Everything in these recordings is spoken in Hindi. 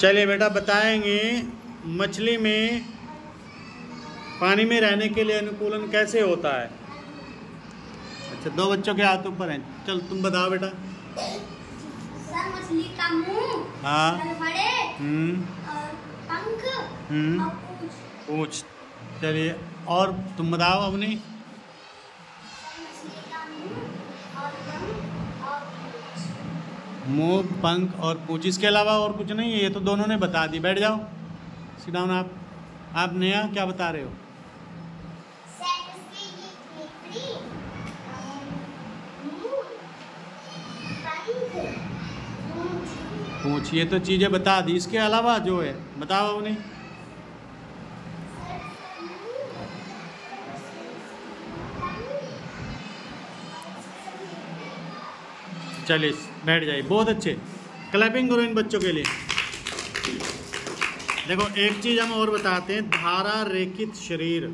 चलिए बेटा बताएँगे मछली में पानी में रहने के लिए अनुकूलन कैसे होता है? अच्छा दो बच्चों के हाथ ऊपर हैं। चल तुम बताओ बेटा। सर मछली का मुँह हाँ। हम्म। पंख हम्म। पूछ। चलिए और तुम बताओ अपनी सर मछली का मुँह और पंख और पूंछ मुँह पंख और पूछ। इसके अलावा और कुछ नहीं है, ये तो दोनों ने बता दी। बैठ जाओ। सिट डाउन आप आप नया क्या बता रहे हो? पूंछ, ये तो चीज़ें बता दी। इसके अलावा जो है, बताओ अपनी। चलिए बैठ जाइए। बहुत अच्छे। क्लैपिंग करो इन बच्चों के लिए। देखो, एक चीज़ हम और बताते हैं धारा रेखित शरीर।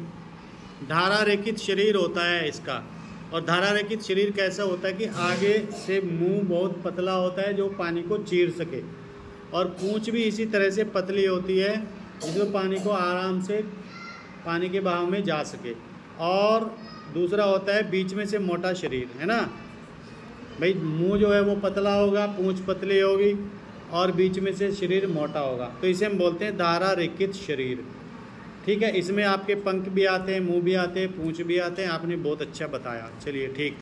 धारा रेखित शरीर होता है इसका। और धारा रेखित शरीर कैसा होता है कि आगे से मुँह बहुत पतला होता है, जो पानी को चीर सके। और पूंछ भी इसी तरह से पतली होती है, जिसमें पानी को आराम से, पानी के बहाव में जा सके। और दूसरा होता है, बीच में से मोटा शरीर, है ना? भाई, मुँह जो है वो पतला होगा, पूंछ पतली होगी और बीच में से शरीर मोटा होगा। तो इसे हम बोलते हैं धारा रेखित शरीर। ठीक है, इसमें आपके पंख भी आते हैं, मुँह भी आते हैं, पूंछ भी आते हैं, आपने बहुत अच्छा बताया। चलिए, ठीक।